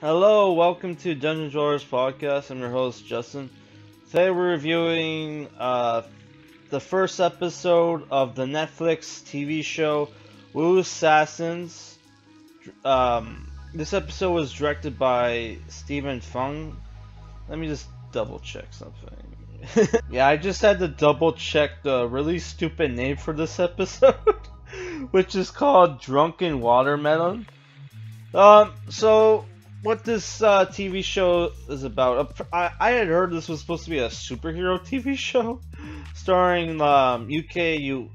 Hello, welcome to Dungeon Drawers Podcast. I'm your host, Justin. Today we're reviewing uh, the first episode of the Netflix TV show Wu Assassins. Um, this episode was directed by Stephen Fung. Let me just double check something. yeah, I just had to double check the really stupid name for this episode, which is called Drunken Watermelon. Um, so what this uh, TV show is about. I, I had heard this was supposed to be a superhero TV show starring um, UK you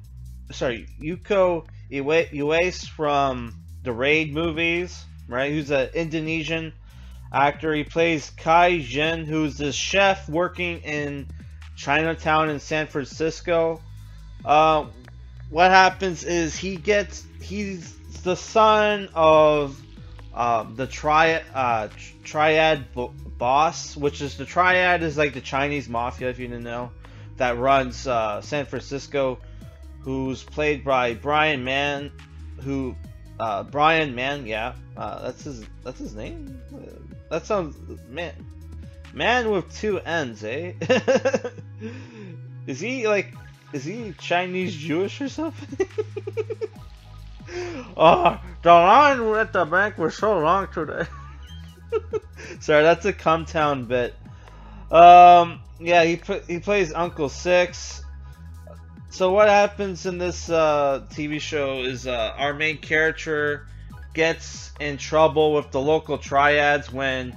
sorry Yuko Uwais from the Raid movies, right? Who's an Indonesian actor. He plays Kai Jin, who's this chef working in Chinatown in San Francisco. Uh, what happens is he gets he's the son of um, the triad uh, triad boss, which is the triad is like the Chinese mafia, if you didn't know, that runs uh, San Francisco, who's played by Brian Mann, who uh, Brian Mann, yeah, uh, that's his that's his name. That sounds man, man with two N's, eh? is he like is he Chinese Jewish or something? oh, the line at the bank was so long today. Sorry, that's a Come Cumtown bit. Um, yeah, he he plays Uncle Six. So what happens in this uh, TV show is uh, our main character gets in trouble with the local triads when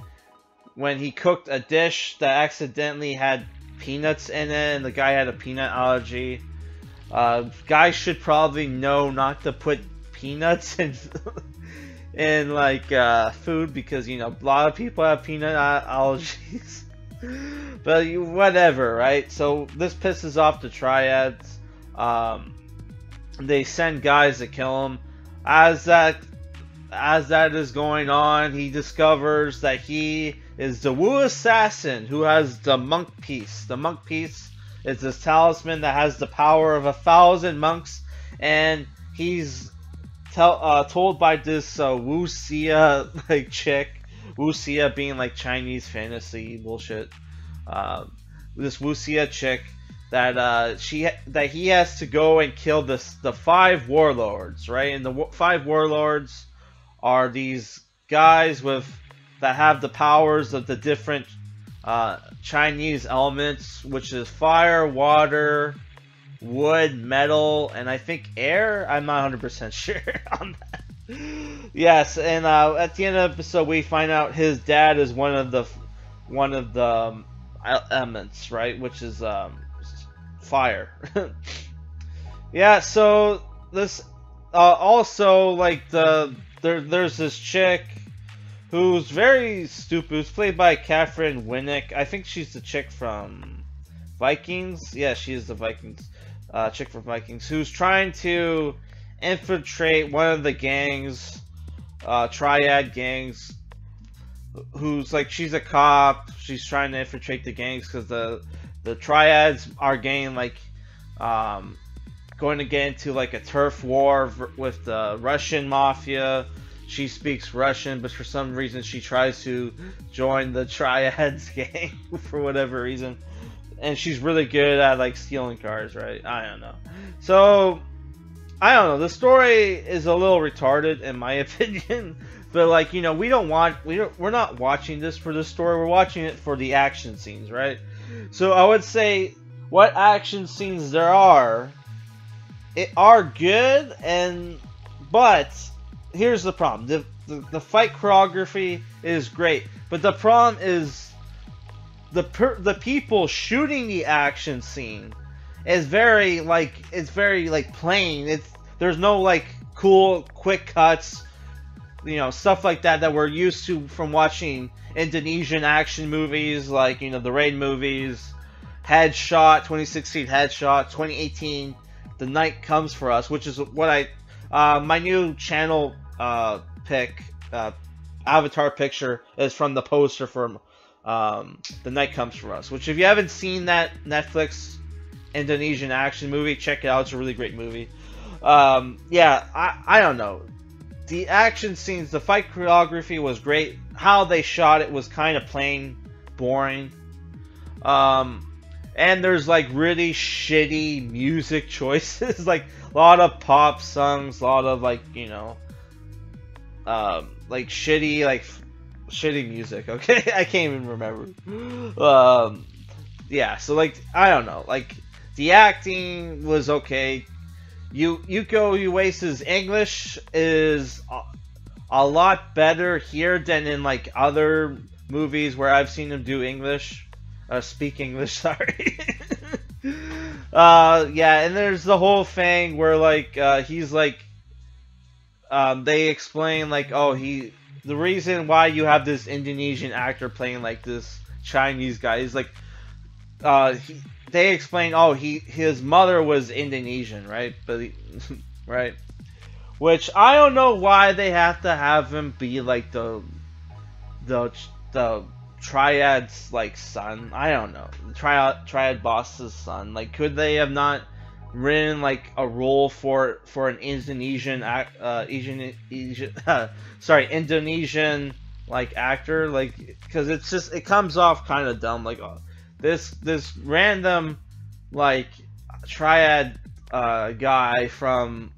when he cooked a dish that accidentally had peanuts in it, and the guy had a peanut allergy. Uh, guys should probably know not to put peanuts and and like uh, food because you know a lot of people have peanut allergies. but you, whatever, right? So this pisses off the triads. Um, they send guys to kill him. As that as that is going on, he discovers that he is the Wu assassin who has the monk piece. The monk piece is this talisman that has the power of a thousand monks, and he's tell uh, told by this uh, Wuxia like chick, Wuxia being like Chinese fantasy bullshit. Uh, this Wuxia chick that uh, she that he has to go and kill this the five warlords, right? And the five warlords are these guys with that have the powers of the different uh, Chinese elements, which is fire, water, wood, metal, and I think air. I'm not 100% sure on that. Yes, and uh, at the end of the episode, we find out his dad is one of the one of the um, elements, right? Which is um, fire. yeah. So this uh, also like the there there's this chick who's very stupid. Who's played by Katheryn Winnick. I think she's the chick from Vikings. Yeah, she is the Vikings uh, chick from Vikings, who's trying to infiltrate one of the gangs, uh, triad gangs. Who's like she's a cop. She's trying to infiltrate the gangs because the the triads are getting like um, going to get into like a turf war with the Russian mafia. She speaks Russian, but for some reason she tries to join the triads gang for whatever reason and she's really good at like stealing cars, right? I don't know. So I don't know. The story is a little retarded in my opinion, but like you know, we don't want we don't, we're not watching this for the story. We're watching it for the action scenes, right? So I would say what action scenes there are, it are good, and but here's the problem: the the, the fight choreography is great, but the problem is the per, the people shooting the action scene is very like it's very like plain. It's there's no like cool quick cuts, you know, stuff like that that we're used to from watching Indonesian action movies like you know the Raid movies, Headshot 2016, Headshot 2018, The Night Comes for Us, which is what I uh, my new channel uh, pick uh, avatar picture is from the poster for um, The Night Comes for Us, which if you haven't seen that Netflix Indonesian action movie, check it out. It's a really great movie. Um, yeah, I, I don't know. the action scenes, the fight choreography was great. How they shot it was kind of plain, boring. Um, and there's like really shitty music choices, like a lot of pop songs, a lot of like you know, um, like shitty like shitty music. Okay, I can't even remember. Um, yeah, so like I don't know, like the acting was okay. You Yuko Uwais's English is a, a lot better here than in like other movies where I've seen him do English, uh, speak English. Sorry. uh, yeah, and there's the whole thing where like uh, he's like, um, they explain like, oh, he the reason why you have this Indonesian actor playing like this Chinese guy is like, uh, he, they explain, oh, he his mother was Indonesian, right? But he, right, which I don't know why they have to have him be like the the the triad's like son. I don't know, triad triad boss's son. Like, could they have not? Written like a role for for an Indonesian uh Asian, Asian sorry Indonesian like actor like because it's just it comes off kind of dumb like oh, this this random like triad uh guy from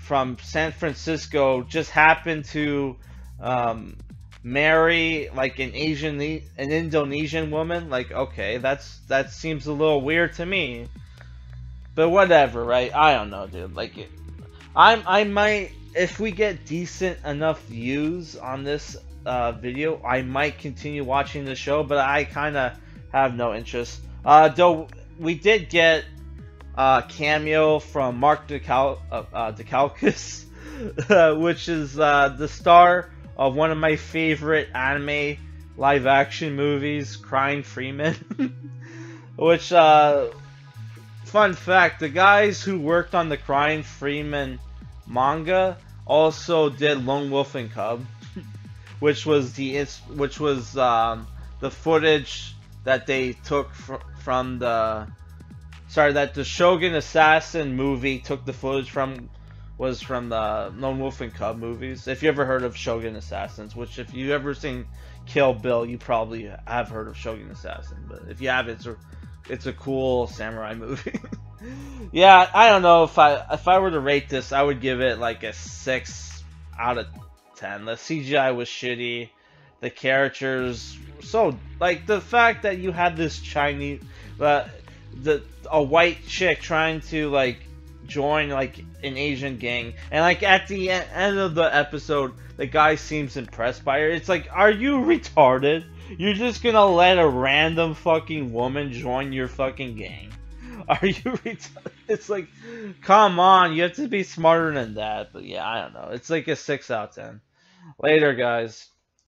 from San Francisco just happened to um marry like an Asian an Indonesian woman like okay that's that seems a little weird to me but whatever, right? I don't know, dude. Like, I'm I might if we get decent enough views on this uh, video, I might continue watching the show. But I kind of have no interest. Uh, though we did get a cameo from Mark DeCal uh, uh, Dacascos, which is uh, the star of one of my favorite anime live action movies, Crying Freeman, which uh, Fun fact, the guys who worked on the Crying Freeman manga also did Lone Wolf and Cub, which was the which was um, the footage that they took fr from the sorry that the Shogun Assassin movie took the footage from was from the Lone Wolf and Cub movies. If you ever heard of Shogun Assassins, which if you ever seen Kill Bill, you probably have heard of Shogun Assassin. But if you haven't, it's it's a cool samurai movie. yeah, I don't know if I if I were to rate this, I would give it like a six out of ten. The CGI was shitty. The characters so like the fact that you had this Chinese, uh, the a white chick trying to like join like an Asian gang, and like at the end of the episode, the guy seems impressed by her. It's like, are you retarded? You're just gonna let a random fucking woman join your fucking gang? Are you retarded? It's like, come on, you have to be smarter than that. But yeah, I don't know. It's like a 6 out of 10. Later, guys.